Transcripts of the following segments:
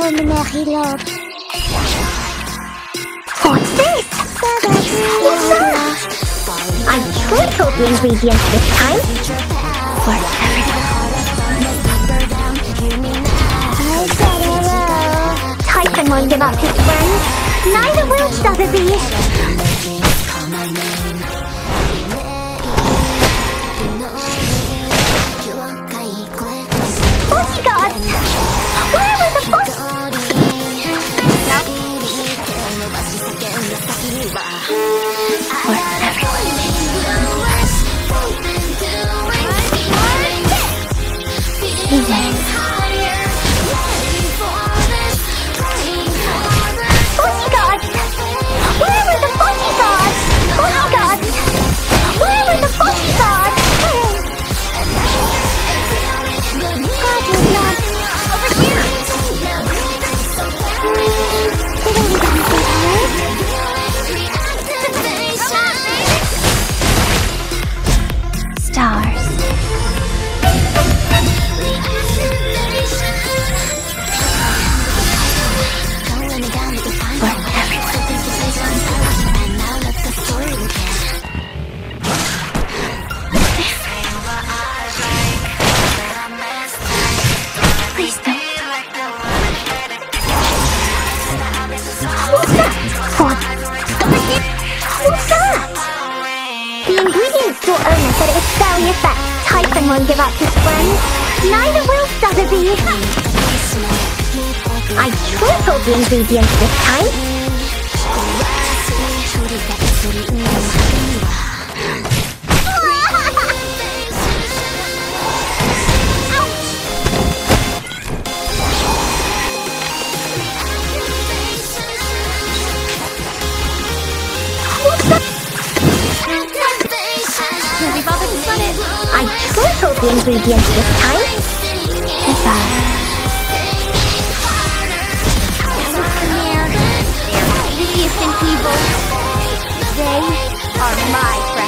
pulmonary lobe. What's this? What's that? I trickled the ingredients this time. For everyone. Typhon won't give up his friends. Neither will Sotheby. Bodyguard! Owner said it was very effect. Typhon won't give up his friends. Neither will Sotheby. I tripled the ingredients this time. Bothered to it. I the ingredients this time. Goodbye. They are my friends.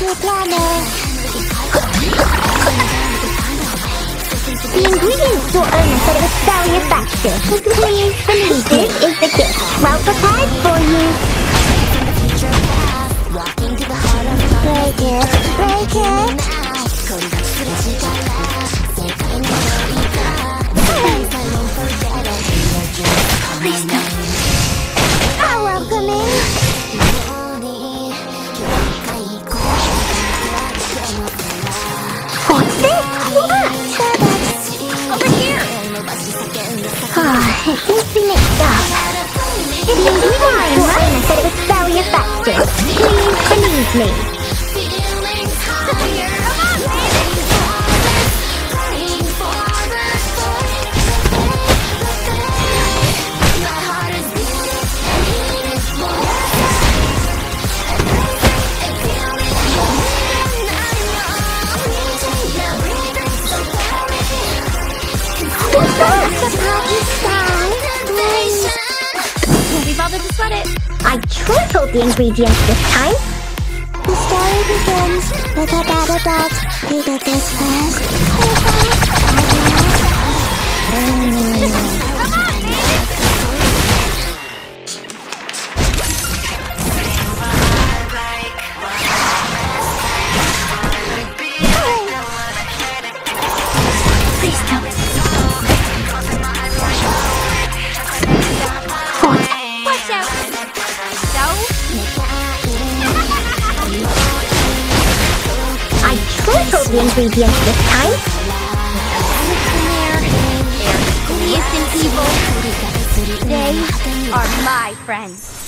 The ingredients store owner said it was very effective. Please believe this is the gift. Well prepared for you. Break it, break it. Please believe me. Bothered to sweat it. I tripled the ingredients this time. The story begins with a bad adult who did this first. Please don't. What? The ingredients this time. They are my friends.